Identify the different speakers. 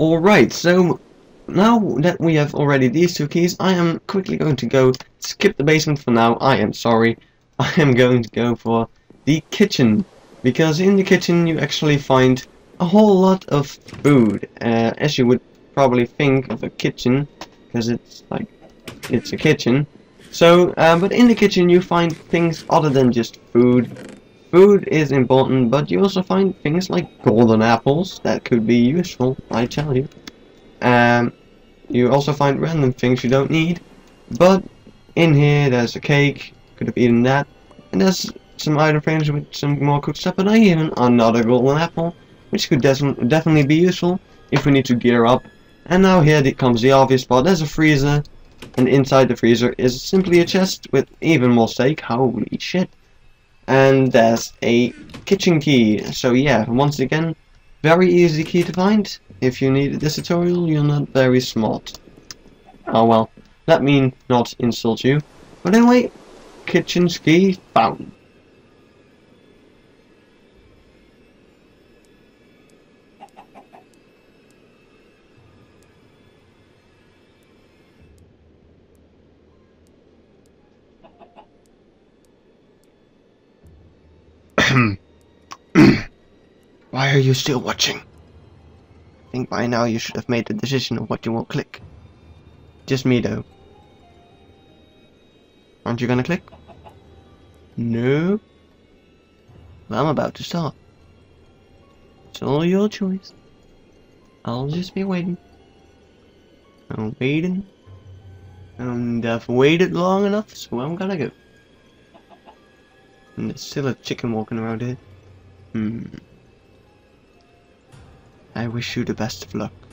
Speaker 1: Alright, so now that we have already these two keys, I am quickly going to go skip the basement for now. I am sorry. I am going to go for the kitchen. Because in the kitchen you actually find a whole lot of food. Uh, as you would probably think of a kitchen. Because it's like, it's a kitchen. So, uh, but in the kitchen you find things other than just food. Food is important, but you also find things like golden apples that could be useful, I tell you. Um, you also find random things you don't need, but in here there's a cake, could have eaten that, and there's some item frames with some more cooked stuff, and I even another golden apple, which could definitely be useful if we need to gear up. And now here comes the obvious part, there's a freezer, and inside the freezer is simply a chest with even more steak, holy shit and there's a kitchen key. So yeah, once again, very easy key to find. If you need this tutorial, you're not very smart. Oh well, let me not insult you. But anyway, kitchen key found. Why are you still watching? I think by now you should have made the decision of what you will click. Just me though. Aren't you gonna click? No. Well, I'm about to start. It's all your choice. I'll just be waiting. I'm waiting. And I've waited long enough, so I'm gonna go. And there's still a chicken walking around here. Hmm. I wish you the best of luck.